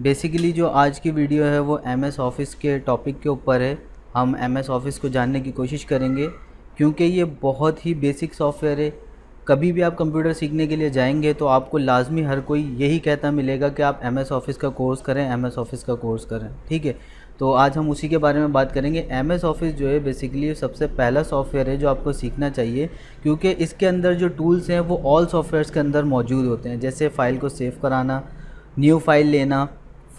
Basically जो आज की वीडियो है, वो एम एस ऑफ़िस के टॉपिक के ऊपर है। हम एम एस ऑफ़िस को जानने की कोशिश करेंगे, क्योंकि ये बहुत ही बेसिक सॉफ्टवेयर है। कभी भी आप कंप्यूटर सीखने के लिए जाएँगे तो आपको लाजमी हर कोई यही कहता मिलेगा कि आप एम एस ऑफ़िस का कोर्स करें एम एस ऑफ़िस का कोर्स करें, ठीक है? तो आज हम उसी के बारे में बात करेंगे। एम एस ऑफ़िस जो है बेसिकली सबसे पहला सॉफ्टवेयर है जो आपको सीखना चाहिए, क्योंकि इसके अंदर जो टूल्स हैं, वो ऑल सॉफ्टवेयर्स के अंदर मौजूद होते हैं। जैसे फ़ाइल को सेव कराना न्यू फ़ाइल लेना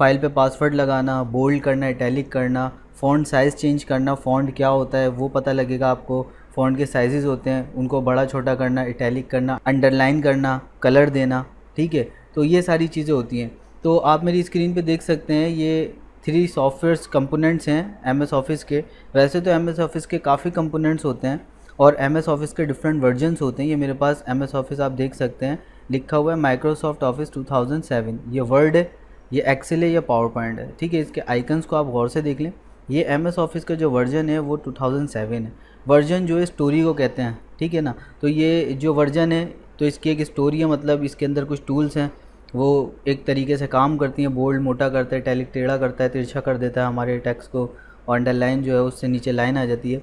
फ़ाइल पे पासवर्ड लगाना बोल्ड करना इटैलिक करना फ़ॉन्ट साइज़ चेंज करना फ़ॉन्ट क्या होता है वो पता लगेगा आपको। फ़ॉन्ट के साइज़ होते हैं, उनको बड़ा छोटा करना इटैलिक करना अंडरलाइन करना कलर देना, ठीक है? तो ये सारी चीज़ें होती हैं। तो आप मेरी स्क्रीन पे देख सकते हैं, ये थ्री सॉफ्टवेयर कंपोनेंट्स हैं एम एस ऑफ़िस के। वैसे तो एम एस ऑफ़िस के काफ़ी कंपोनेंट्स होते हैं और एम एस ऑफ़िस के डिफरेंट वर्जनस होते हैं। ये मेरे पास एम एस ऑफ़िस आप देख सकते हैं, लिखा हुआ है माइक्रोसॉफ्ट ऑफ़िस 2007 ये वर्ड है। ये एक्सेल है, या पावर पॉइंट है। ठीक है, इसके आइकन्स को आप गौर से देख लें। ये एम एस ऑफ़िस का जो वर्जन है, वो 2007 है। वर्जन जो है स्टोरी को कहते हैं। ठीक है ना? तो ये जो वर्जन है तो इसकी एक स्टोरी है मतलब इसके अंदर कुछ टूल्स हैं। वो एक तरीके से काम करती हैं। बोल्ड मोटा करता है टैलिक टेढ़ा करता है, तिरछा कर देता है हमारे टैक्स को। और अंडरलाइन जो है, उससे नीचे लाइन आ जाती है।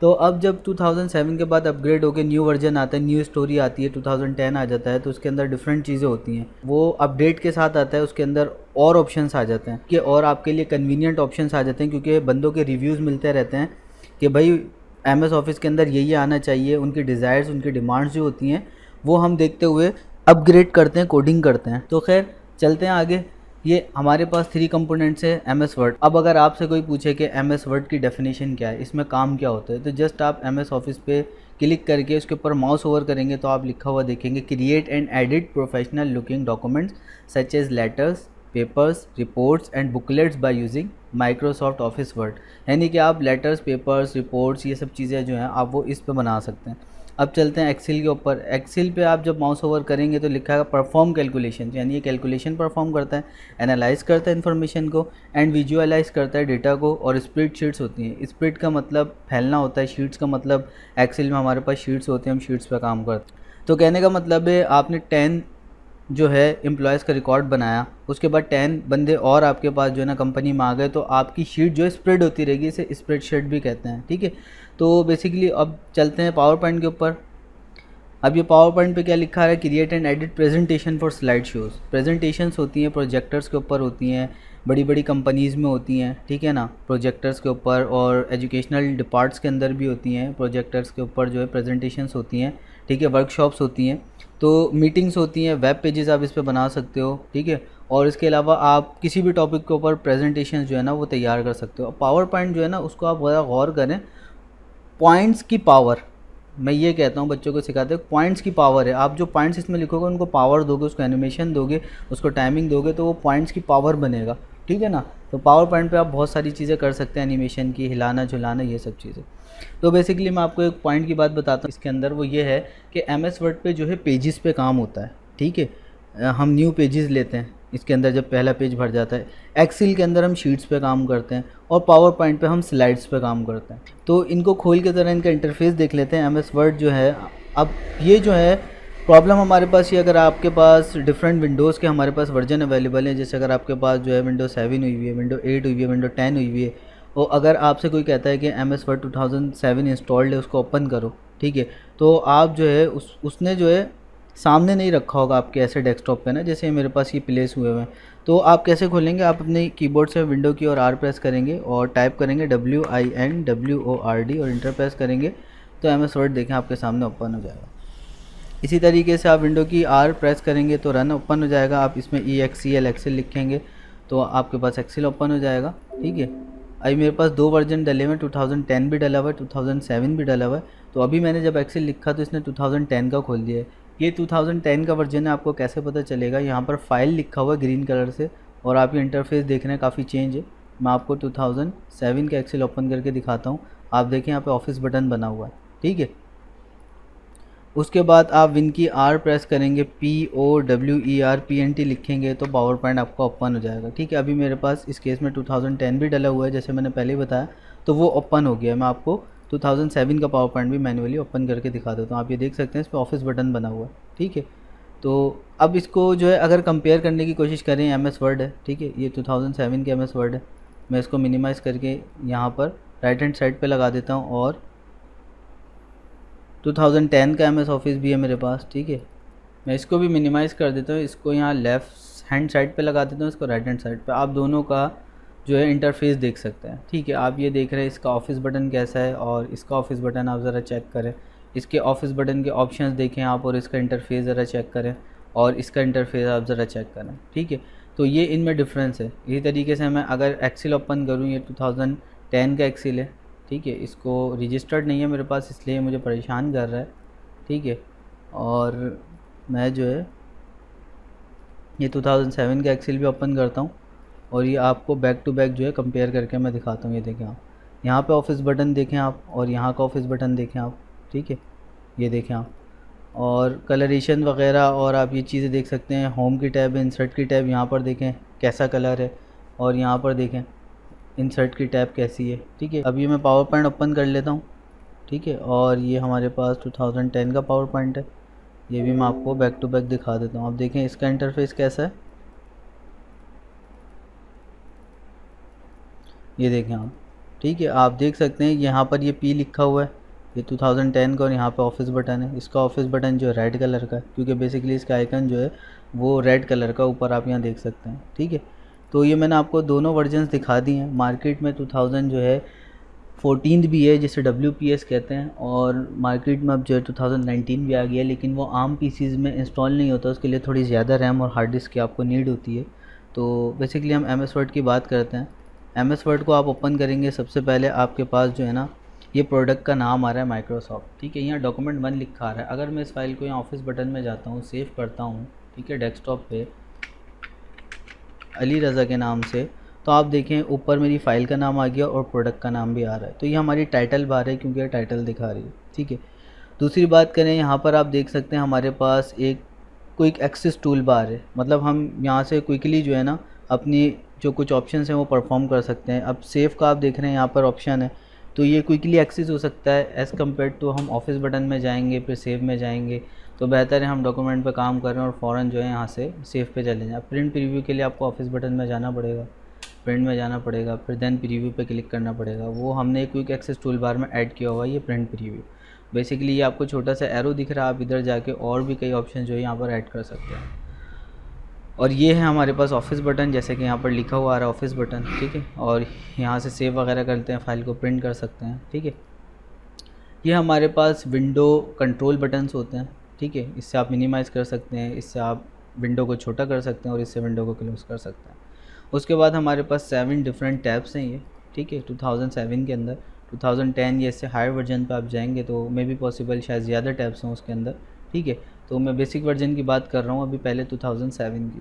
तो अब जब 2007 के बाद अपग्रेड होकर न्यू वर्जन आता है न्यू स्टोरी आती है 2010 आ जाता है तो उसके अंदर डिफरेंट चीज़ें होती हैं। वो अपडेट के साथ आता है, उसके अंदर और ऑप्शंस आ जाते हैं कि और आपके लिए कन्वीनियंट ऑप्शंस आ जाते हैं, क्योंकि बंदों के रिव्यूज़ मिलते रहते हैं कि भाई एम एस ऑफ़िस के अंदर यही आना चाहिए, उनकी डिज़ायर्स उनकी डिमांड्स जो होती हैं, वो हम देखते हुए अपग्रेड करते हैं कोडिंग करते हैं। तो खैर, चलते हैं आगे। ये हमारे पास थ्री कंपोनेंट्स है एम एस वर्ड अब अगर आपसे कोई पूछे कि एम एस वर्ड की डेफिनेशन क्या है, इसमें काम क्या होता है तो जस्ट आप एम एस ऑफ़िस पे क्लिक करके उसके ऊपर माउस ओवर करेंगे तो आप लिखा हुआ देखेंगे create and edit professional looking documents such as letters papers reports and booklets by using Microsoft office word यानी कि आप लेटर्स पेपर्स रिपोर्ट्स ये सब चीज़ें जो हैं, आप वो इस पर बना सकते हैं। अब चलते हैं एक्सेल के ऊपर। एक्सेल पे आप जब माउस ओवर करेंगे तो लिखा है परफॉर्म कैलकुलेशन यानी ये कैलकुलेशन परफॉर्म करता है एनालाइज करता है इन्फॉर्मेशन को एंड विजुअलाइज करता है डेटा को, और स्प्रिट शीट्स होती हैं। स्प्रिट का मतलब फैलना होता है शीट्स का मतलब एक्सेल में हमारे पास शीट्स होते हैं, हम शीट्स पर काम करते हैं। तो कहने का मतलब है, आपने टेन जो है एम्प्लॉयज़ का रिकॉर्ड बनाया, उसके बाद टेन बंदे और आपके पास जो है ना कंपनी में आ गए तो आपकी शीट जो है स्प्रेड होती रहेगी, इसे स्प्रेड शीट भी कहते हैं, ठीक है? तो बेसिकली अब चलते हैं पावर पॉइंट के ऊपर। अब ये पावर पॉइंट पे क्या लिखा है? Create and edit presentation for slide shows presentations होती हैं प्रोजेक्टर्स के ऊपर होती हैं बड़ी बड़ी कंपनीज़ में होती हैं, ठीक है ना? प्रोजेक्टर्स के ऊपर और एजुकेशनल डिपार्ट्स के अंदर भी होती हैं प्रोजेक्टर्स के ऊपर जो है प्रेजेंटेशंस होती हैं, ठीक है? वर्कशॉप्स होती हैं। तो मीटिंग्स होती हैं वेब पेजेस आप इस पर बना सकते हो, ठीक है? और इसके अलावा आप किसी भी टॉपिक के ऊपर प्रेजेंटेशन जो है ना, वो तैयार कर सकते हो। पावर पॉइंट जो है ना, उसको आप बड़ा गौर करें पॉइंट्स की पावर मैं ये कहता हूँ बच्चों को सिखाते हैं पॉइंट्स की पावर है। आप जो पॉइंट्स इसमें लिखोगे, उनको पावर दोगे, उसको एनिमेशन दोगे, उसको टाइमिंग दोगे तो वो पॉइंट्स की पावर बनेगा। ठीक है ना? तो पावर पॉइंट पे आप बहुत सारी चीज़ें कर सकते हैं एनिमेशन की, हिलाना, झुलाना, ये सब चीज़ें। तो बेसिकली मैं आपको एक पॉइंट की बात बताता हूँ। इसके अंदर वो ये है कि एम एस वर्ड पर जो है पेजेस पे काम होता है। ठीक है? हम न्यू पेजेस लेते हैं। इसके अंदर जब पहला पेज भर जाता है एक्सेल के अंदर हम शीट्स पे काम करते हैं और पावर पॉइंट पे हम स्लाइड्स पे काम करते हैं। तो इनको खोल के तरह इनका इंटरफेस देख लेते हैं। एम एस वर्ड जो है, अब ये जो है प्रॉब्लम हमारे पास ये अगर आपके पास डिफरेंट विंडोज़ के हमारे पास वर्जन अवेलेबल हैं, जैसे अगर आपके पास जो है विंडो सेवन हुई हुई है विंडो एट हुई है विंडो टेन हुई हुई है, और अगर आपसे कोई कहता है कि M S word two thousand seven installed है, उसको ओपन करो, ठीक है? तो आप जो है, उस, उसने जो है सामने नहीं रखा होगा आपके ऐसे डेस्कटॉप पे ना, जैसे मेरे पास ये प्लेस हुए हुए हैं। तो आप कैसे खोलेंगे? आप अपने कीबोर्ड से विंडो की और आर प्रेस करेंगे और टाइप करेंगे W I N W O R D और इंटर प्रेस करेंगे। तो एम एस वर्ड देखें, आपके सामने ओपन हो जाएगा। इसी तरीके से आप विंडो की आर प्रेस करेंगे तो रन ओपन हो जाएगा। आप इसमें E X C L excel लिखेंगे तो आपके पास एक्सेल ओपन हो जाएगा। ठीक है? अभी मेरे पास दो वर्जन डले हुए टू थाउज़ेंड टेन भी डला हुआ है टू थाउज़ेंड सेवन भी डला हुआ है। तो अभी मैंने जब एक्सेल लिखा तो इसने टू थाउज़ेंड टेन का खोल दिया है। ये 2010 का वर्जन है, आपको कैसे पता चलेगा? यहाँ पर फ़ाइल लिखा हुआ है ग्रीन कलर से और आप ये इंटरफेस देख रहे हैं काफ़ी चेंज है। मैं आपको 2007 का एक्सेल ओपन करके दिखाता हूँ। आप देखें यहाँ पे ऑफ़िस बटन बना हुआ है, ठीक है? उसके बाद आप विन की आर प्रेस करेंगे P O W E R P N T लिखेंगे तो पावर पॉइंट आपका ओपन हो जाएगा, ठीक है? अभी मेरे पास इस केस में 2010 भी डला हुआ है, जैसे मैंने पहले ही बताया तो वो ओपन हो गया मैं आपको 2007 का पावर पॉइंट भी मैनुअली ओपन करके दिखा देता हूँ। आप ये देख सकते हैं, इस पर ऑफ़िस बटन बना हुआ है, ठीक है? तो अब इसको जो है, अगर कंपेयर करने की कोशिश करें एम एस वर्ड है, ठीक है? ये 2007 के एम एस वर्ड है। मैं इसको मिनिमाइज़ करके यहाँ पर राइट हैंड साइड पे लगा देता हूँ और 2010 का एम एस ऑफ़िस भी है मेरे पास, ठीक है? मैं इसको भी मिनिमाइज़ कर देता हूँ, इसको यहाँ लेफ़्ट हैंड साइड पे लगा देता हूँ, इसको राइट हैंड साइड पे। आप दोनों का जो है इंटरफेस देख सकते हैं। ठीक है, आप ये देख रहे हैं, इसका ऑफ़िस बटन कैसा है और इसका ऑफ़िस बटन आप ज़रा चेक करें। इसके ऑफ़िस बटन के ऑप्शंस देखें आप और इसका इंटरफेस ज़रा चेक करें और इसका इंटरफेस आप ज़रा चेक करें। ठीक है तो ये इनमें डिफरेंस है। इसी तरीके से मैं अगर एक्सेल ओपन करूँ, ये 2010 का एक्सेल है। ठीक है, इसको रजिस्टर्ड नहीं है मेरे पास, इसलिए मुझे परेशान कर रहा है। ठीक है, और मैं जो है, ये 2007 का एक्सेल भी ओपन करता हूँ। और ये आपको बैक टू बैक जो है कंपेयर करके मैं दिखाता हूँ, ये देखें आप। यहाँ पे ऑफ़िस बटन देखें आप और यहाँ का ऑफ़िस बटन देखें आप, ठीक है? ये देखें आप। और कलरेशन वगैरह और आप ये चीज़ें देख सकते हैं होम की टैब इंसर्ट की टैब यहाँ पर देखें कैसा कलर है और यहाँ पर देखें इंसर्ट की टैब कैसी है, ठीक है? अभी मैं पावर पॉइंट ओपन कर लेता हूँ, ठीक है? और ये हमारे पास 2010 का पावर पॉइंट है। ये भी मैं आपको बैक टू बैक दिखा देता हूँ। आप देखें इसका इंटरफेस कैसा है। ये देखें आप। ठीक है, आप देख सकते हैं यहाँ पर ये पी लिखा हुआ है। ये 2010 का और यहाँ पे ऑफ़िस बटन है। इसका ऑफ़िस बटन जो है रेड कलर का है, क्योंकि बेसिकली इसका आइकन जो है वो रेड कलर का ऊपर आप यहाँ देख सकते हैं। ठीक है तो ये मैंने आपको दोनों वर्जन्स दिखा दिए हैं। मार्केट में 2000 जो है फोर्टीन भी है, जिसे डब्ल्यूपीएस कहते हैं, और मार्केट में अब जो है 2019 भी आ गया लेकिन वो आम पीसीज में इंस्टॉल नहीं होता, उसके लिए थोड़ी ज़्यादा रैम और हार्ड डिस्क की आपको नीड होती है। तो बेसिकली हम एम एस की बात करते हैं। एम एस वर्ड को आप ओपन करेंगे, सबसे पहले आपके पास जो है ना, ये प्रोडक्ट का नाम आ रहा है माइक्रोसॉफ्ट ठीक है, यहाँ डॉक्यूमेंट वन लिखा आ रहा है। अगर मैं इस फ़ाइल को यहाँ ऑफ़िस बटन में जाता हूँ सेव करता हूँ, ठीक है डेस्कटॉप पे, अली रज़ा के नाम से तो आप देखें, ऊपर मेरी फ़ाइल का नाम आ गया और प्रोडक्ट का नाम भी आ रहा है। तो ये हमारी टाइटल बार है, क्योंकि टाइटल दिखा रही है। ठीक है, दूसरी बात करें, यहाँ पर आप देख सकते हैं, हमारे पास एक क्विक एक्सेस टूल बार है। मतलब हम यहाँ से क्विकली जो है ना, अपनी जो कुछ ऑप्शन हैं वो परफॉर्म कर सकते हैं। अब सेव का आप देख रहे हैं, यहाँ पर ऑप्शन है। तो ये क्विकली एक्सेस हो सकता है एज़ कंपेयर टू हम ऑफ़िस बटन में जाएँगे, फिर सेव में जाएँगे। तो बेहतर है हम डॉक्यूमेंट पे काम करें और फ़ौर जो है यहाँ से सेव पे चले जाएँ। प्रिंट प्रीव्यू के लिए आपको ऑफ़िस बटन में जाना पड़ेगा। प्रिंट में जाना पड़ेगा, फिर देन प्रीव्यू पे क्लिक करना पड़ेगा। वो हमने क्विक एक्सेस टूल बार में ऐड किया हुआ ये प्रिंट प्रीव्यू बेसिकली ये आपको छोटा सा एरो दिख रहा है, आप इधर जाके और भी कई ऑप्शन जो है यहाँ पर ऐड कर सकते हैं। और ये है हमारे पास ऑफ़िस बटन जैसे कि यहाँ पर लिखा हुआ आ रहा है ऑफ़िस बटन ठीक है? और यहाँ से सेव वगैरह करते हैं फ़ाइल को प्रिंट कर सकते हैं, ठीक है? ये हमारे पास विंडो कंट्रोल बटन्स होते हैं, ठीक है? इससे आप मिनिमाइज़ कर सकते हैं, इससे आप विंडो को छोटा कर सकते हैं और इससे विंडो को क्लोज कर सकते हैं। उसके बाद हमारे पास सेवन डिफरेंट टैब्स हैं ये, ठीक है? 2007 के अंदर 2010 या इससे हायर वर्जन पे आप जाएँगे तो मे भी पॉसिबल शायद ज़्यादा टैब्स हों उसके अंदर, ठीक है? तो मैं बेसिक वर्जन की बात कर रहा हूँ, अभी पहले 2007 की।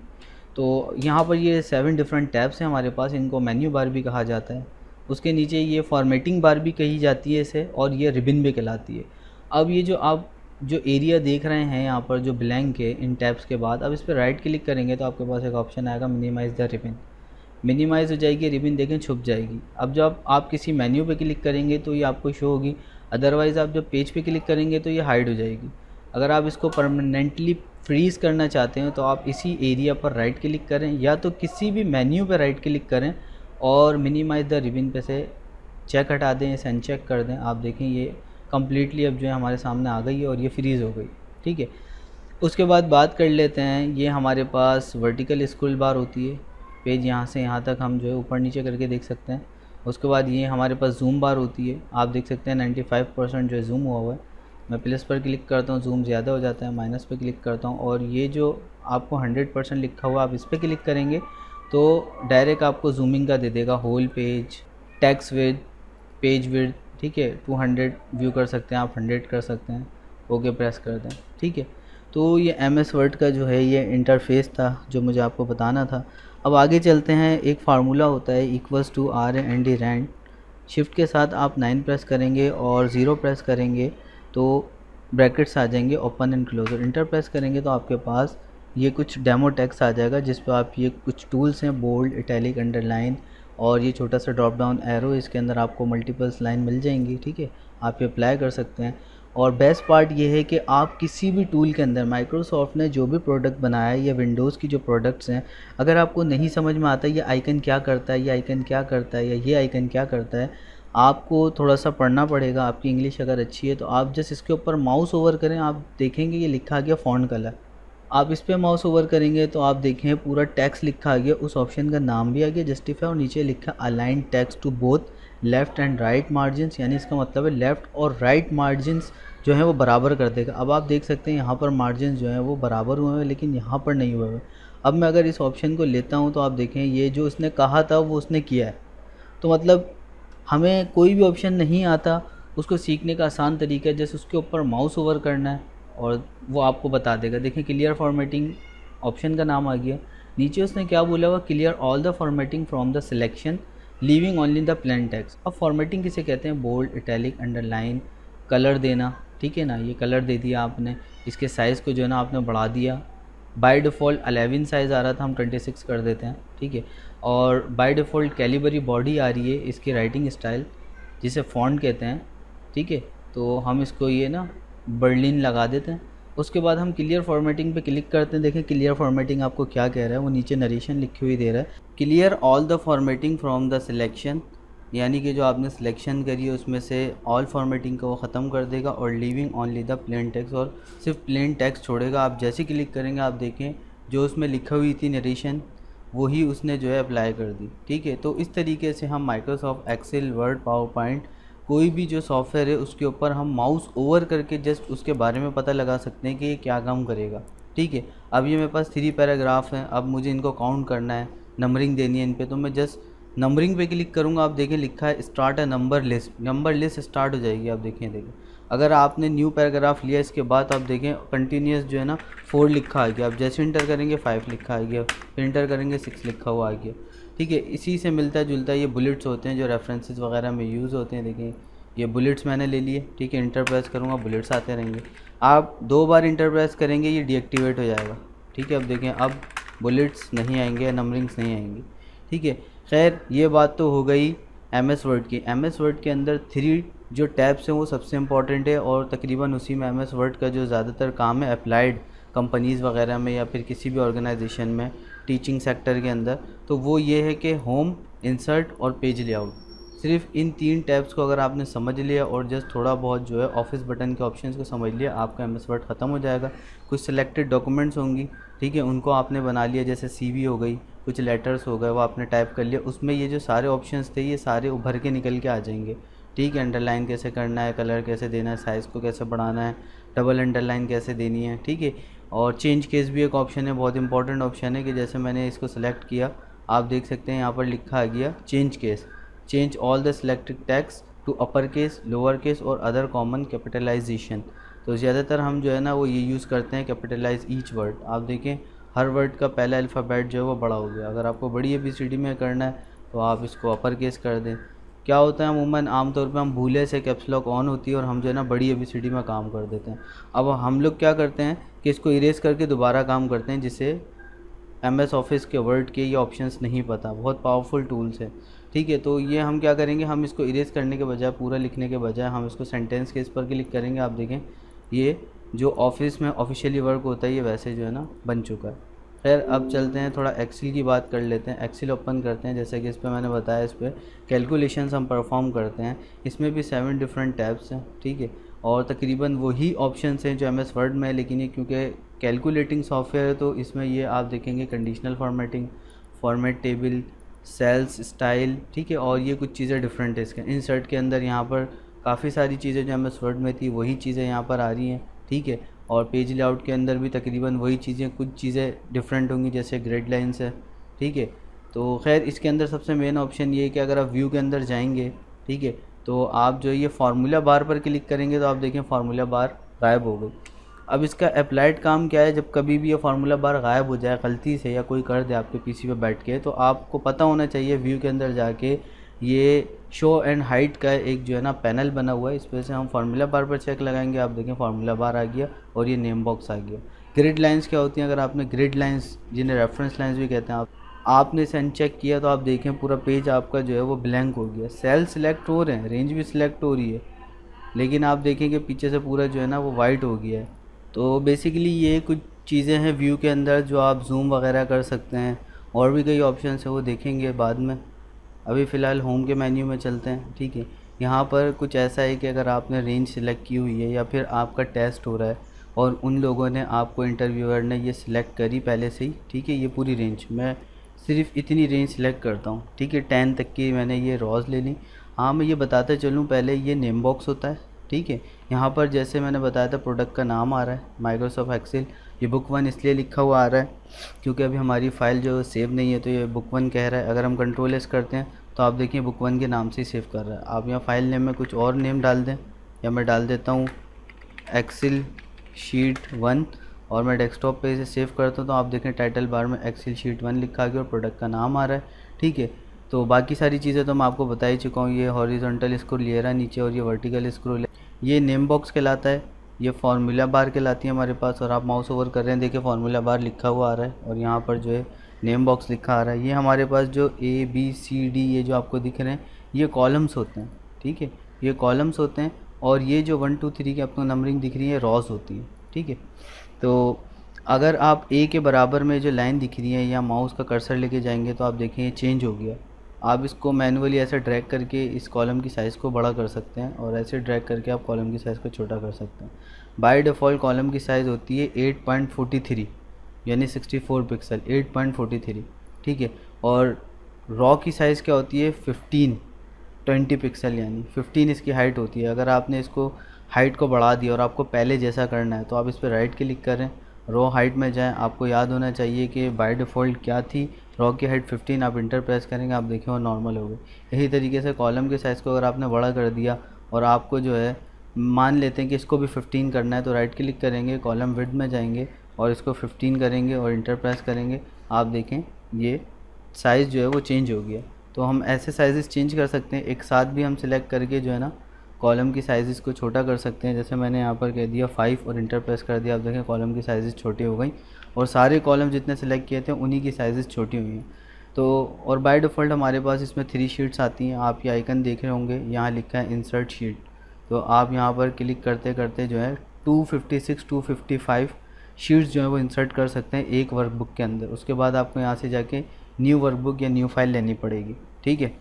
तो यहाँ पर ये सेवन डिफरेंट टैब्स हैं हमारे पास, इनको मेन्यू बार भी कहा जाता है। उसके नीचे ये फॉर्मेटिंग बार भी कही जाती है इसे, और ये रिबिन भी कहलाती है। अब ये जो आप, जो एरिया देख रहे हैं यहाँ पर, जो ब्लैंक है इन टैब्स के बाद, अब इस पर राइट क्लिक करेंगे तो आपके पास एक ऑप्शन आएगा मिनिमाइज़ द रिबिन मिनिमाइज़ हो जाएगी रिबिन देखें छुप जाएगी। अब जब आप किसी मेन्यू पे क्लिक करेंगे तो ये आपको शो होगी। अदरवाइज़ आप जब पेज पे क्लिक करेंगे तो ये हाइड हो जाएगी। अगर आप इसको परमानेंटली फ्रीज़ करना चाहते हैं तो आप इसी एरिया पर राइट क्लिक करें, या तो किसी भी मेन्यू पर राइट क्लिक करें और मिनिमाइज़ द रिबिन पे से चेक हटा दें इसे अनचेक कर दें। आप देखें ये कम्प्लीटली अब जो है हमारे सामने आ गई है और ये फ्रीज़ हो गई, ठीक है? उसके बाद बात कर लेते हैं, ये हमारे पास वर्टिकल स्कूल बार होती है पेज यहाँ से यहाँ तक हम जो है ऊपर नीचे करके देख सकते हैं। उसके बाद ये हमारे पास जूम बार होती है, आप देख सकते हैं 95 परसेंट जो है जूम हुआ हुआ है। मैं प्लस पर क्लिक करता हूँ, जूम ज़्यादा हो जाता है, माइनस पर क्लिक करता हूँ और ये जो आपको 100 परसेंट लिखा हुआ आप इस पर क्लिक करेंगे तो डायरेक्ट आपको जूमिंग का दे देगा, whole page text width, page width, ठीक है 200 व्यू कर सकते हैं, आप 100 कर सकते हैं, ओके, प्रेस कर दें, ठीक है। तो ये एम एस वर्ड का जो है, ये इंटरफेस था जो मुझे आपको बताना था। अब आगे चलते हैं, एक फार्मूला होता है equals to R N D rand shift के साथ आप नाइन प्रेस करेंगे और ज़ीरो प्रेस करेंगे तो ब्रैकेट्स आ जाएँगे open and closure enter press करेंगे तो आपके पास ये कुछ डेमो टेक्स्ट आ जाएगा जिस पर आप ये कुछ टूल्स हैं बोल्ड इटैलिक अंडरलाइन और ये छोटा सा ड्रॉप डाउन एरो इसके अंदर आपको मल्टीपल्स लाइन मिल जाएँगी, ठीक है? आप ये अप्लाई कर सकते हैं। और बेस्ट पार्ट ये है कि आप किसी भी टूल के अंदर माइक्रोसॉफ्ट ने जो भी प्रोडक्ट बनाया है या विंडोज़ की जो प्रोडक्ट्स हैं, अगर आपको नहीं समझ में आता ये आइकन क्या करता है, ये आइकन क्या करता है, या ये आइकन क्या करता है आपको थोड़ा सा पढ़ना पड़ेगा, आपकी इंग्लिश अगर अच्छी है तो आप जस्ट इसके ऊपर माउस ओवर करें, आप देखेंगे ये लिखा गया फ़ॉन्ट कलर आप इस पर माउस ओवर करेंगे तो आप देखें पूरा टैक्स लिखा आ गया, उस ऑप्शन का नाम भी आ गया जस्टिफाई और नीचे लिखा align text to both left and right margins यानी इसका मतलब है लेफ़्ट और राइट मार्जिनस जो है वो बराबर कर देगा। अब आप देख सकते हैं, यहाँ पर मार्जिन जो है वो बराबर हुए हैं, लेकिन यहाँ पर नहीं हुए हैं। अब मैं अगर इस ऑप्शन को लेता हूँ तो आप देखें, ये जो उसने कहा था, वो उसने किया है। तो मतलब हमें कोई भी ऑप्शन नहीं आता। उसको सीखने का आसान तरीका है, जैसे उसके ऊपर माउस ओवर करना है और वो आपको बता देगा। देखें क्लियर फॉर्मेटिंग ऑप्शन का नाम आ गया। नीचे उसने क्या बोला हुआ? Clear all the formatting from the selection leaving only the plain text अब फॉर्मेटिंग किसे कहते हैं? बोल्ड इटैलिक अंडरलाइन कलर देना। ठीक है ना? ये कलर दे दिया आपने। इसके साइज़ को जो है ना आपने बढ़ा दिया। बाय डिफ़ॉल्ट अलेवन साइज़ आ रहा था, हम ट्वेंटी सिक्स कर देते हैं, ठीक है? और बाय डिफ़ॉल्ट कैलिबरी बॉडी आ रही है इसकी राइटिंग स्टाइल जिसे फॉन्ट कहते हैं, ठीक है? तो हम इसको ये ना बर्लिन लगा देते हैं। उसके बाद हम क्लियर फॉर्मेटिंग पे क्लिक करते हैं। देखें क्लियर फॉर्मेटिंग आपको क्या कह रहा है, वो नीचे नरेशन लिखी हुई दे रहा है। Clear all the formatting from the selection यानी कि जो आपने सिलेक्शन करी है, उसमें से ऑल फॉर्मेटिंग को वो ख़त्म कर देगा और leaving only the plain text और सिर्फ़ प्लेन टेक्स छोड़ेगा। आप जैसे क्लिक करेंगे, आप देखें, जो उसमें लिखा हुई थी नरेशन वही उसने जो है अप्लाई कर दी। ठीक है? तो इस तरीके से हम Microsoft excel word power point कोई भी जो सॉफ्टवेयर है, उसके ऊपर हम माउस ओवर करके जस्ट उसके बारे में पता लगा सकते हैं कि ये क्या काम करेगा। ठीक है? अब ये मेरे पास थ्री पैराग्राफ हैं, अब मुझे इनको काउंट करना है नंबरिंग देनी है इन पर तो मैं जस्ट नंबरिंग पे क्लिक करूँगा, आप देखें लिखा है स्टार्ट है number list number list start हो जाएगी, आप देखें देखें अगर आपने न्यू पैराग्राफ लिया, इसके बाद आप देखें कंटिन्यूस जो है ना फोर लिखा आ गया। आप जैसे इंटर करेंगे फाइव लिखा आ गया। फिर इंटर करेंगे सिक्स लिखा हुआ आ गया। ठीक है, इसी से मिलता जुलता ये बुलेट्स होते हैं, जो रेफरेंसेस वगैरह में यूज़ होते हैं देखें ये बुलेट्स मैंने ले लिए, ठीक है इंटर प्रेस करूँगा बुलेट्स आते रहेंगे। आप दो बार इंटर प्रेस करेंगे, ये डीएक्टिवेट हो जाएगा। ठीक है, अब देखें अब बुलेट्स नहीं आएँगे नंबरिंग्स नहीं आएँगी। ठीक है खैर, ये बात तो हो गई एम एस वर्ड की। एम एस वर्ड के अंदर थ्री जो टैब्स हैं वो सबसे इंपॉर्टेंट है और तकरीबन उसी में एम एस वर्ड का जो ज़्यादातर काम है अप्लाइड कंपनीज़ वगैरह में या फिर किसी भी ऑर्गेनाइजेशन में टीचिंग सेक्टर के अंदर तो वो ये है कि होम इंसर्ट और पेज लेआउट सिर्फ़ इन तीन टैब्स को अगर आपने समझ लिया और जस्ट थोड़ा बहुत जो है ऑफ़िस बटन के ऑप्शंस को समझ लिया, आपका एम एस वर्ड ख़त्म हो जाएगा। कुछ सिलेक्टेड डॉक्यूमेंट्स होंगी, ठीक है? उनको आपने बना लिया, जैसे सी हो गई, कुछ लेटर्स हो गए, वो आपने टाइप कर लिया। उसमें ये जो सारे ऑप्शन थे, ये सारे उभर के निकल के आ जाएँगे। ठीक है? अंडरलाइन कैसे करना है कलर कैसे देना है साइज़ को कैसे बढ़ाना है डबल अंडरलाइन कैसे देनी है, ठीक है? और चेंज केस भी एक ऑप्शन है, बहुत इंपॉर्टेंट ऑप्शन है कि जैसे मैंने इसको सेलेक्ट किया, आप देख सकते हैं, यहाँ पर लिखा आ गया change case change all the selected text to upper case lower case और अदर कॉमन कैपिटलाइजेशन तो ज़्यादातर हम जो है ना वो ये यूज़ करते हैं कैपिटलाइज ईच वर्ड आप देखें, हर वर्ड का पहला अल्फ़ाबेट जो है वो बड़ा हो गया। अगर आपको बड़ी ए बी सी डी में करना है तो आप इसको अपर केस कर दें। क्या होता है, अमूमन आमतौर पे हम भूले से कैप्सलॉक ऑन होती है और हम जो है ना बड़ी ए बी सी डी में काम कर देते हैं। अब हम लोग क्या करते हैं कि इसको इरेज करके दोबारा काम करते हैं जिससे एम एस ऑफ़िस के वर्ड के ये ऑप्शंस नहीं पता। बहुत पावरफुल टूल्स है। ठीक है तो ये हम क्या करेंगे, हम इसको इरेज करने के बजाय, पूरा लिखने के बजाय, हम इसको सेंटेंस के इस पर क्लिक करेंगे। आप देखें, ये जो ऑफ़िस में ऑफिशियली वर्क होता है, ये वैसे जो है ना, बन चुका है। खैर, अब चलते हैं, थोड़ा एक्सेल की बात कर लेते हैं। एक्सेल ओपन करते हैं, जैसे कि इस पर मैंने बताया, इस पर कैलकुलेशंस हम परफॉर्म करते हैं। इसमें भी सेवन डिफरेंट टैब्स हैं, ठीक है? और तकरीबन वही ऑप्शन हैं जो एम एस वर्ड में है, लेकिन ये क्योंकि कैलकुलेटिंग सॉफ्टवेयर है तो इसमें ये आप देखेंगे conditional formatting format table cells, style, ठीक है, और ये कुछ चीज़ें डिफरेंट है इसके। इंसर्ट के अंदर यहाँ पर काफ़ी सारी चीज़ें जो हमें एस वर्ड में थी, वही चीज़ें यहाँ पर आ रही हैं, ठीक है, और पेज लेआउट के अंदर भी तकरीबन वही चीज़ें, कुछ चीज़ें डिफरेंट होंगी, जैसे ग्रेड लाइन्स है, ठीक है। तो खैर, इसके अंदर सबसे मेन ऑप्शन ये है कि अगर आप व्यू के अंदर जाएँगे, ठीक है तो आप जो ये फार्मूला बार पर क्लिक करेंगे तो आप देखें फार्मूला बार गायब हो गई। अब इसका अप्लाइड काम क्या है? जब कभी भी ये फार्मूला बार गायब हो जाए, गलती से या कोई कर दे आपके पे बैठ के तो आपको पता होना चाहिए व्यू के अंदर जाके ये शो एंड हाइट का एक जो है ना पैनल बना हुआ है। इस वजह से हम फार्मूला बार पर चेक लगाएँगे। आप देखें फार्मूला बार आ गया और ये नेम बॉक्स आ गया। ग्रिड लाइंस क्या होती हैं? अगर आपने ग्रिड लाइंस जिन्हें रेफरेंस लाइंस भी कहते हैं, आप, आपने इसे अनचेक किया तो आप देखें पूरा पेज आपका जो है वो ब्लैंक हो गया। सेल सिलेक्ट हो रहे हैं रेंज भी सिलेक्ट हो रही है, लेकिन आप देखेंगे पीछे से पूरा जो है ना वो वाइट हो गया है। तो बेसिकली ये कुछ चीज़ें हैं व्यू के अंदर जो आप जूम वगैरह कर सकते हैं। और भी कई ऑप्शन है, वो देखेंगे बाद में। अभी फ़िलहाल होम के मेन्यू में चलते हैं, ठीक है। यहाँ पर कुछ ऐसा है कि अगर आपने रेंज सिलेक्ट की हुई है या फिर आपका टेस्ट हो रहा है और उन लोगों ने आपको इंटरव्यूअर ने ये सिलेक्ट करी पहले से ही, ठीक है, ये पूरी रेंज मैं सिर्फ़ इतनी रेंज सिलेक्ट करता हूँ, ठीक है। टेन तक की मैंने ये रॉज ले ली। हाँ मैं ये बताते चलूँ, पहले ये नेम बॉक्स होता है ठीक है? यहाँ पर जैसे मैंने बताया था प्रोडक्ट का नाम आ रहा है माइक्रोसॉफ्ट एक्सेल ये बुक वन इसलिए लिखा हुआ आ रहा है, क्योंकि अभी हमारी फ़ाइल जो सेव नहीं है तो ये बुक वन कह रहा है। अगर हम कंट्रोल एस करते हैं तो आप देखिए बुक वन के नाम से ही सेव कर रहा है। आप यहाँ फ़ाइल नेम में कुछ और नेम डाल दें, या मैं डाल देता हूँ एक्सेल शीट वन और मैं डेस्कटॉप पे इसे सेव करता हूँ तो आप देखें टाइटल बार में एक्सेल शीट वन लिखा गया और प्रोडक्ट का नाम आ रहा है, ठीक है? तो बाकी सारी चीज़ें तो मैं आपको बता ही चुका हूँ, ये हॉरिजॉन्टल स्क्रोल ले रहा है नीचे, और ये वर्टिकल स्क्रोल ये नेम बॉक्स कहलाता है, ये फार्मूला बार कहलाती है हमारे पास और आप माउस ओवर कर रहे हैं, देखिए फार्मूला बार लिखा हुआ आ रहा है और यहाँ पर जो है नेम बॉक्स लिखा आ रहा है। ये हमारे पास जो ए बी सी डी ये जो आपको दिख रहे हैं, ये कॉलम्स होते हैं, ठीक है? ये कॉलम्स होते हैं और ये जो वन टू थ्री की आपको नंबरिंग दिख रही है रॉस होती है, ठीक है? तो अगर आप ए के बराबर में जो लाइन दिख रही है या माउस का कर्सर लेके जाएँगे तो आप देखें ये चेंज हो गया। आप इसको मैनुअली ऐसे ड्रैग करके इस कॉलम की साइज़ को बड़ा कर सकते हैं और ऐसे ड्रैग करके आप कॉलम की साइज़ को छोटा कर सकते हैं। बाय डिफ़ॉल्ट कॉलम की साइज़ होती है 8.43 यानी 64 पिक्सल 8.43 ठीक है? और रॉ की साइज़ क्या होती है? 15 20 पिक्सल, यानी 15 इसकी हाइट होती है। अगर आपने इसको हाइट को बढ़ा दिया और आपको पहले जैसा करना है तो आप इस पर राइट क्लिक करें। रॉ हाइट में जाएँ। आपको याद होना चाहिए कि बाय डिफ़ॉल्ट क्या थी? रॉ की हाइट 15 आप इंटर प्रेस करेंगे, आप देखें वो नॉर्मल हो गई। यही तरीके से कॉलम के साइज़ को अगर आपने बड़ा कर दिया और आपको जो है, मान लेते हैं कि इसको भी 15 करना है तो राइट क्लिक करेंगे, कॉलम विड में जाएँगे और इसको 15 करेंगे और इंटर प्रेस करेंगे। आप देखें, ये साइज़ जो है वो चेंज हो गया। तो हम ऐसे साइज़ चेंज कर सकते हैं, एक साथ भी हम सिलेक्ट करके जो है ना, कॉलम की साइज़ को छोटा कर सकते हैं। जैसे मैंने यहाँ पर कह दिया, फाइव और इंटर प्रेस कर दिया, आप देखें कॉलम की साइज़ छोटी हो गई। और सारे कॉलम जितने सेलेक्ट किए थे, उन्हीं की साइज़ छोटी हुई हैं। तो और बाय डिफ़ॉल्ट हमारे पास इसमें थ्री शीट्स आती हैं। आप ये आइकन देख रहे होंगे, यहाँ लिखा है इंसर्ट शीट तो आप यहाँ पर क्लिक करते करते जो है 256 255 शीट्स जो है वो इंसर्ट कर सकते हैं एक वर्कबुक के अंदर। उसके बाद आपको यहाँ से जाके न्यू वर्कबुक या न्यू फ़ाइल लेनी पड़ेगी। ठीक है?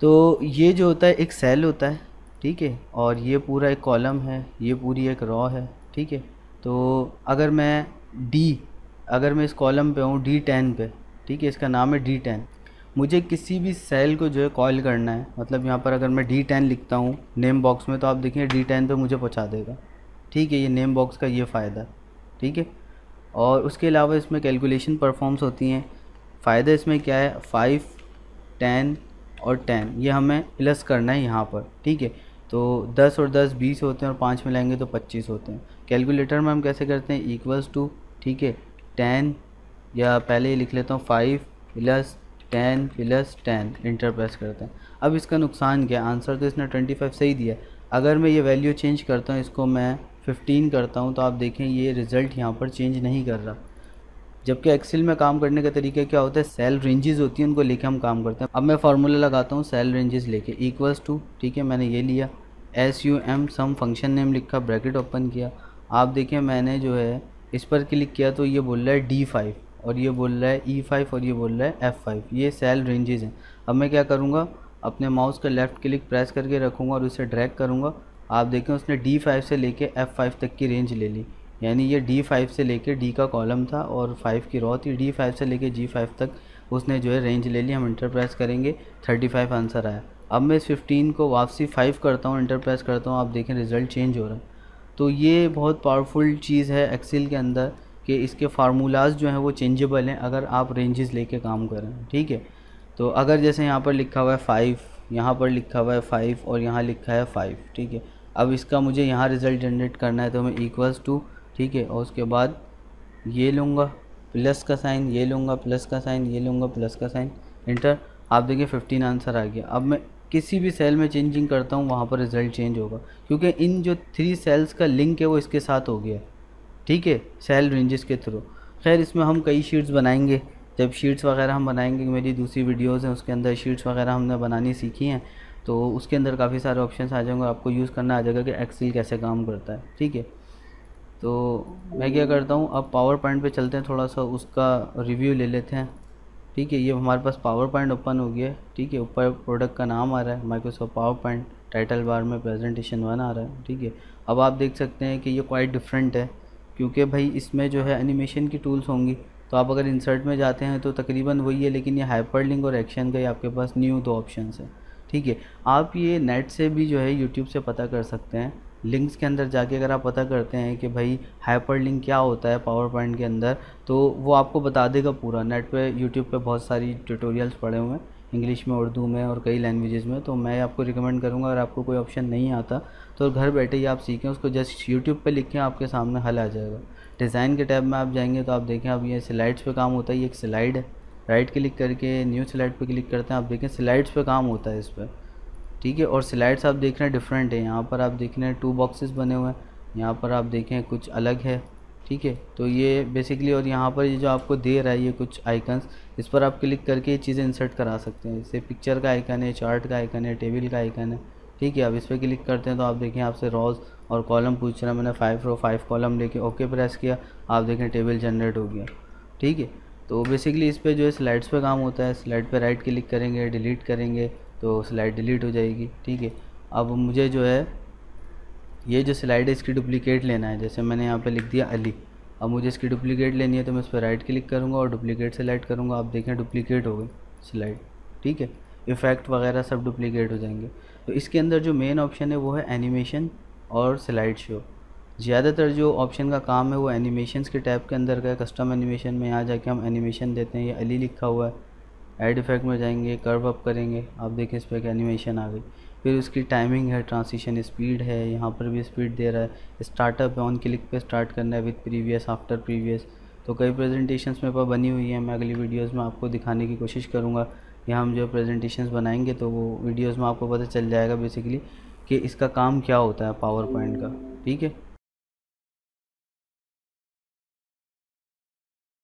तो ये जो होता है, एक सेल होता है। ठीक है? और ये पूरा एक कॉलम है, ये पूरी एक रॉ है। ठीक है? तो अगर मैं डी अगर मैं इस कॉलम पे हूँ डी टेन पे, ठीक है, इसका नाम है डी टेन मुझे किसी भी सेल को जो है कॉल करना है मतलब यहाँ पर अगर मैं डी टेन लिखता हूँ नेम बॉक्स में तो आप देखिए डी टेन पर मुझे पहुँचा देगा। ठीक है, ये नेम बॉक्स का ये फ़ायदा, ठीक है? और उसके अलावा इसमें कैलकुलेशन परफॉर्म्स होती हैं। फ़ायदा इसमें क्या है? फाइव टेन और टेन ये हमें प्लस करना है यहाँ पर, ठीक है? तो दस और दस बीस होते हैं और पाँच मिलाएँगे तो पच्चीस होते हैं। कैलकुलेटर में हम कैसे करते हैं? इक्वल्स टू ठीक है? टेन या पहले ही लिख लेता हूँ five plus ten plus ten enter press करते हैं। अब इसका नुकसान क्या आंसर तो इसने ट्वेंटी फाइव सही दिया। अगर मैं ये वैल्यू चेंज करता हूँ, इसको मैं फिफ्टीन करता हूँ तो आप देखें ये रिज़ल्ट यहाँ पर चेंज नहीं कर रहा। जबकि एक्सेल में काम करने का तरीका क्या होता है? सेल रेंजेस होती हैं, उनको लेके हम काम करते हैं। अब मैं फार्मूला लगाता हूँ सेल रेंजेस लेके। इक्वल्स टू ठीक है, मैंने ये लिया। S U M sum function name लिखा ब्रैकेट ओपन किया। आप देखें मैंने जो है, इस पर क्लिक किया तो ये बोल रहा है डी फाइव और ये बोल रहा है ई e फाइव और ये बोल रहा है एफ़ फाइव ये सेल रेंजेज़ हैं। अब मैं क्या करूँगा? अपने माउस का लेफ़्ट क्लिक प्रेस करके रखूँगा और उसे ड्रैग करूँगा। आप देखें, उसने डी फाइव से लेके एफ़ फाइव तक की रेंज ले ली। यानी ये डी फाइव से लेके डी का कॉलम था और फाइव की रॉ थी। डी फाइव से लेके जी फाइव तक उसने जो है रेंज ले ली, हम इंटर प्रेस करेंगे। थर्टी फाइव आंसर आया। अब मैं इस फिफ्टीन को वापसी फाइव करता हूँ इंटर प्रेस करता हूँ, आप देखें रिज़ल्ट चेंज हो रहा है। तो ये बहुत पावरफुल चीज़ है एक्सेल के अंदर कि इसके फार्मूलाज जो हैं वो चेंजेबल हैं अगर आप रेंजेस लेके काम करें ठीक है? तो अगर जैसे यहाँ पर लिखा हुआ है फ़ाइव यहाँ पर लिखा हुआ है फ़ाइव और यहाँ लिखा है फ़ाइव ठीक है? अब इसका मुझे यहाँ रिज़ल्ट जनरेट करना है तो मैं इक्वल्स टू ठीक है, और उसके बाद ये लूँगा प्लस का साइन ये लूँगा प्लस का साइन ये लूँगा प्लस का साइन इंटर आप देखिए फिफ्टीन आंसर आ गया। अब मैं किसी भी सेल में चेंजिंग करता हूँ, वहाँ पर रिज़ल्ट चेंज होगा। क्योंकि इन जो थ्री सेल्स का लिंक है, वो इसके साथ हो गया। ठीक है सेल रेंजेस के थ्रू खैर, इसमें हम कई शीट्स बनाएँगे। जब शीट्स वगैरह हम बनाएँगे, मेरी दूसरी वीडियोज़ हैं, उसके अंदर शीट्स वगैरह हमने बनानी सीखी हैं तो उसके अंदर काफ़ी सारे ऑप्शन आ जाएँगे आपको यूज़ करना आ जाएगा कि एक्सेल कैसे काम करता है। ठीक है? तो मैं क्या करता हूँ, अब पावर पॉइंट पे चलते हैं थोड़ा सा उसका रिव्यू ले लेते हैं। ठीक है, ये हमारे पास पावर पॉइंट ओपन हो गया ठीक है, ऊपर प्रोडक्ट का नाम आ रहा है Microsoft power point title bar में प्रेजेंटेशन वन आ रहा है। ठीक है, अब आप देख सकते हैं कि ये क्वाइट डिफरेंट है, क्योंकि भाई इसमें जो है एनिमेशन की टूल्स होंगी। तो आप अगर इंसर्ट में जाते हैं तो तकरीबन वही है, लेकिन ये हाइपर लिंक और एक्शन का ही आपके पास न्यू दो ऑप्शन है। ठीक है, आप ये नेट से भी जो है यूट्यूब से पता कर सकते हैं। लिंक्स के अंदर जाके अगर आप पता करते हैं कि भाई हाइपर लिंक क्या होता है पावर पॉइंट के अंदर तो वो आपको बता देगा पूरा। नेट पे, यूट्यूब पे बहुत सारी ट्यूटोरियल्स पड़े हुए हैं इंग्लिश में, उर्दू में और कई लैंग्वेजेस में तो मैं आपको रिकमेंड करूँगा। अगर आपको कोई ऑप्शन नहीं आता तो घर बैठे ही आप सीखें, उसको जस्ट यूट्यूब पर लिखें आपके सामने हल आ जाएगा। डिज़ाइन के टैब में आप जाएँगे तो आप देखें, अब ये स्लाइड्स पर काम होता है, ये एक स्लाइड है। राइट क्लिक करके न्यू स्लाइड पर क्लिक करते हैं, आप देखें स्लाइड्स पर काम होता है इस पर ठीक है, और स्लाइड्स आप देख रहे हैं डिफरेंट है। यहाँ पर आप देख रहे हैं टू बॉक्सेस बने हुए हैं। यहाँ पर आप देखें कुछ अलग है, ठीक है। तो ये बेसिकली और यहाँ पर ये जो आपको दे रहा है ये कुछ आइकन्स इस पर आप क्लिक करके ये चीज़ें इंसर्ट करा सकते हैं। जैसे पिक्चर का आइकन है चार्ट का आइकन है टेबल का आइकन है, ठीक है। अब इस पर क्लिक करते हैं तो आप देखें आपसे रोज़ और कॉलम पूछ रहा है। मैंने फाइव रो फाइव कॉलम लेके ओके प्रेस किया, आप देखें टेबल जनरेट हो गया, ठीक है। तो बेसिकली इस पर जो है स्लाइड्स पे काम होता है। स्लाइड पे राइट क्लिक करेंगे डिलीट करेंगे तो स्लाइड डिलीट हो जाएगी, ठीक है? अब मुझे जो है, ये जो स्लाइड है, इसकी डुप्लीकेट लेना है। जैसे मैंने यहाँ पे लिख दिया अली। अब मुझे इसकी डुप्लीकेट लेनी है तो मैं इस पर राइट क्लिक करूँगा और डुप्लीकेट सेलेक्ट करूँगा। आप देखें डुप्लीकेट हो गई स्लाइड ठीक है? इफ़ेक्ट वगैरह सब डुप्लीकेट हो जाएँगे। तो इसके अंदर जो मेन ऑप्शन है, वो है एनिमेशन और स्लाइड शो ज़्यादातर जो ऑप्शन का काम है, वो एनिमेशन के टैब के अंदर का कस्टम एनिमेशन में यहाँ जाके हम एनिमेशन देते हैं, ये अली लिखा हुआ है। ऐड इफ़ेक्ट में जाएँगे कर्व अप करेंगे। आप देखें इस पर एक एनिमेशन आ गई। फिर उसकी टाइमिंग है ट्रांसिशन स्पीड है, यहाँ पर भी स्पीड दे रहा है। स्टार्टअप है ऑन क्लिक पे स्टार्ट करना है विद प्रीवियस आफ्टर प्रीवियस तो कई प्रेजेंटेशंस मेरे पास बनी हुई है। मैं अगली वीडियोस में आपको दिखाने की कोशिश करूँगा। कि हम जो प्रेजेंटेशंस बनाएँगे तो वो वीडियोस में आपको पता चल जाएगा बेसिकली कि इसका काम क्या होता है पावर पॉइंट का। ठीक है?